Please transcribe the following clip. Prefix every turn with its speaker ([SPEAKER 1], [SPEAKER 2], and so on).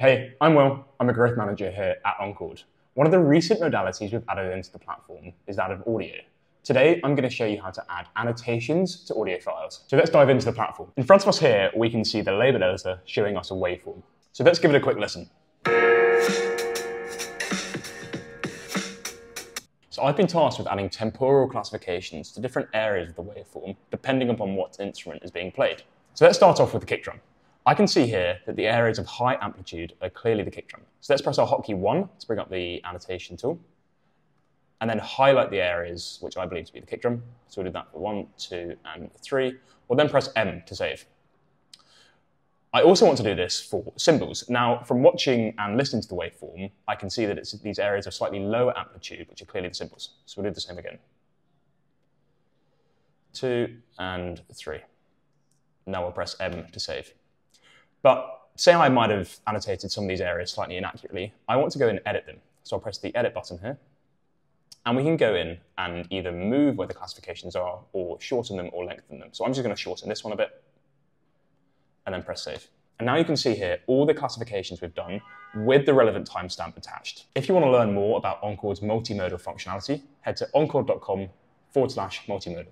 [SPEAKER 1] Hey, I'm Will. I'm a growth manager here at Encord. One of the recent modalities we've added into the platform is that of audio. Today, I'm going to show you how to add annotations to audio files. So let's dive into the platform. In front of us here, we can see the label editor showing us a waveform. So let's give it a quick listen. So I've been tasked with adding temporal classifications to different areas of the waveform, depending upon what instrument is being played. So let's start off with the kick drum. I can see here that the areas of high amplitude are clearly the kick drum. So let's press our hotkey 1 to bring up the annotation tool and then highlight the areas which I believe to be the kick drum. So we'll do that for one, two, and three. We'll then press M to save. I also want to do this for cymbals. Now, from watching and listening to the waveform, I can see that it's these areas of slightly lower amplitude, which are clearly the cymbals. So we'll do the same again. Two and three. Now we'll press M to save. But say I might have annotated some of these areas slightly inaccurately. I want to go and edit them. So I'll press the edit button here. And we can go in and either move where the classifications are or shorten them or lengthen them. So I'm just going to shorten this one a bit and then press save. And now you can see here all the classifications we've done with the relevant timestamp attached. If you want to learn more about Encord's multimodal functionality, head to encord.com forward slash multimodal.